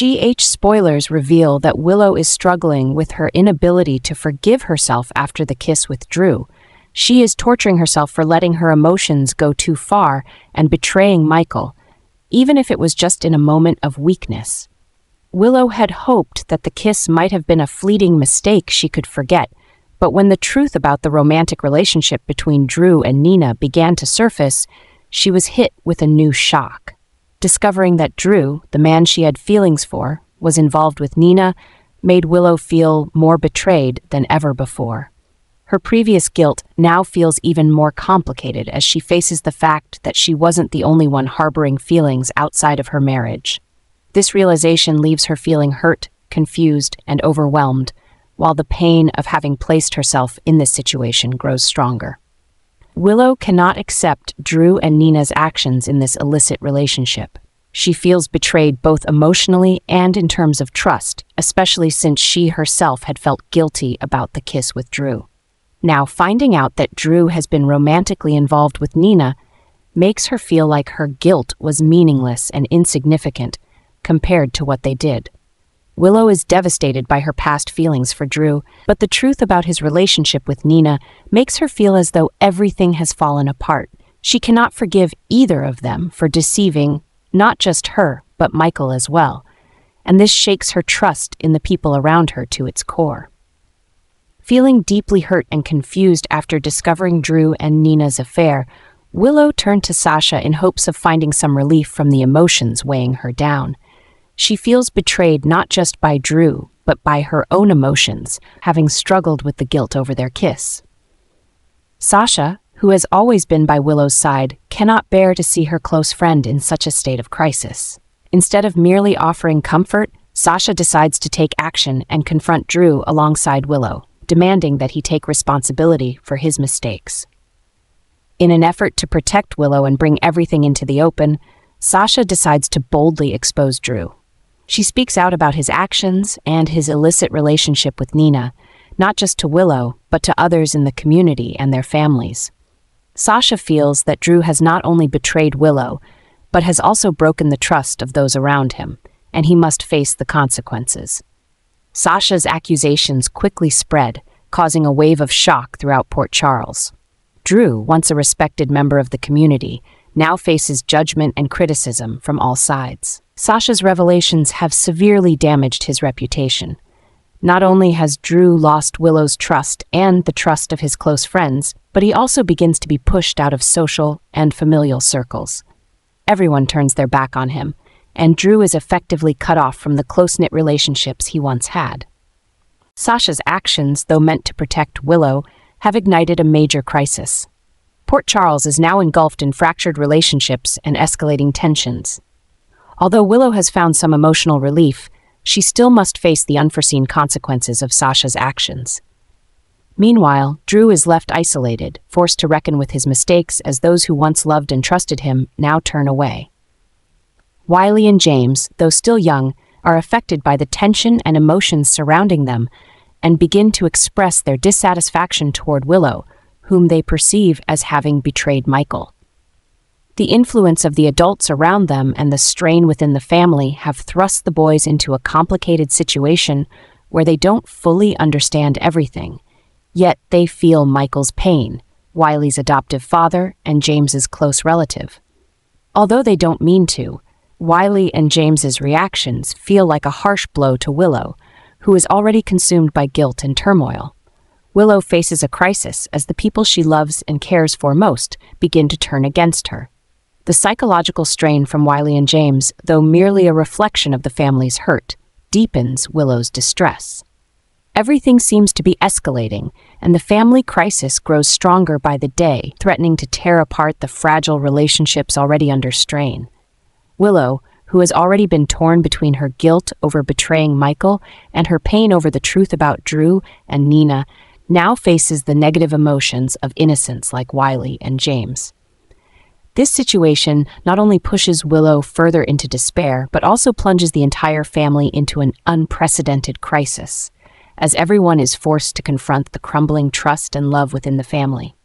GH spoilers reveal that Willow is struggling with her inability to forgive herself after the kiss with Drew. She is torturing herself for letting her emotions go too far and betraying Michael, even if it was just in a moment of weakness. Willow had hoped that the kiss might have been a fleeting mistake she could forget, but when the truth about the romantic relationship between Drew and Nina began to surface, she was hit with a new shock. Discovering that Drew, the man she had feelings for, was involved with Nina made Willow feel more betrayed than ever before. Her previous guilt now feels even more complicated as she faces the fact that she wasn't the only one harboring feelings outside of her marriage. This realization leaves her feeling hurt, confused, and overwhelmed, while the pain of having placed herself in this situation grows stronger. Willow cannot accept Drew and Nina's actions in this illicit relationship. She feels betrayed both emotionally and in terms of trust, especially since she herself had felt guilty about the kiss with Drew. Now, finding out that Drew has been romantically involved with Nina makes her feel like her guilt was meaningless and insignificant compared to what they did. Willow is devastated by her past feelings for Drew, but the truth about his relationship with Nina makes her feel as though everything has fallen apart. She cannot forgive either of them for deceiving not just her, but Michael as well, and this shakes her trust in the people around her to its core. Feeling deeply hurt and confused after discovering Drew and Nina's affair, Willow turned to Sasha in hopes of finding some relief from the emotions weighing her down. She feels betrayed not just by Drew, but by her own emotions, having struggled with the guilt over their kiss. Sasha, who has always been by Willow's side, cannot bear to see her close friend in such a state of crisis. Instead of merely offering comfort, Sasha decides to take action and confront Drew alongside Willow demanding that he take responsibility for his mistakes. In an effort to protect Willow and bring everything into the open, Sasha decides to boldly expose Drew. She speaks out about his actions and his illicit relationship with Nina, not just to Willow, but to others in the community and their families. Sasha feels that Drew has not only betrayed Willow, but has also broken the trust of those around him, and he must face the consequences. Sasha's accusations quickly spread, causing a wave of shock throughout Port Charles. Drew, once a respected member of the community, now faces judgment and criticism from all sides. Sasha's revelations have severely damaged his reputation. Not only has Drew lost Willow's trust and the trust of his close friends, but he also begins to be pushed out of social and familial circles. Everyone turns their back on him, and Drew is effectively cut off from the close knit relationships he once had. Sasha's actions, though meant to protect Willow, have ignited a major crisis. Port Charles is now engulfed in fractured relationships and escalating tensions. Although Willow has found some emotional relief, she still must face the unforeseen consequences of Sasha's actions. Meanwhile, Drew is left isolated, forced to reckon with his mistakes as those who once loved and trusted him now turn away. Wiley and James, though still young, are affected by the tension and emotions surrounding them and begin to express their dissatisfaction toward Willow, whom they perceive as having betrayed Michael. The influence of the adults around them and the strain within the family have thrust the boys into a complicated situation where they don't fully understand everything, yet they feel Michael's pain, Wiley's adoptive father, and James's close relative. Although they don't mean to, Wiley and James's reactions feel like a harsh blow to Willow, who is already consumed by guilt and turmoil. Willow faces a crisis as the people she loves and cares for most begin to turn against her. The psychological strain from Wiley and James, though merely a reflection of the family's hurt, deepens Willow's distress. Everything seems to be escalating, and the family crisis grows stronger by the day, threatening to tear apart the fragile relationships already under strain. Willow, who has already been torn between her guilt over betraying Michael and her pain over the truth about Drew and Nina, now faces the negative emotions of innocents like Wiley and James. This situation not only pushes Willow further into despair, but also plunges the entire family into an unprecedented crisis, as everyone is forced to confront the crumbling trust and love within the family.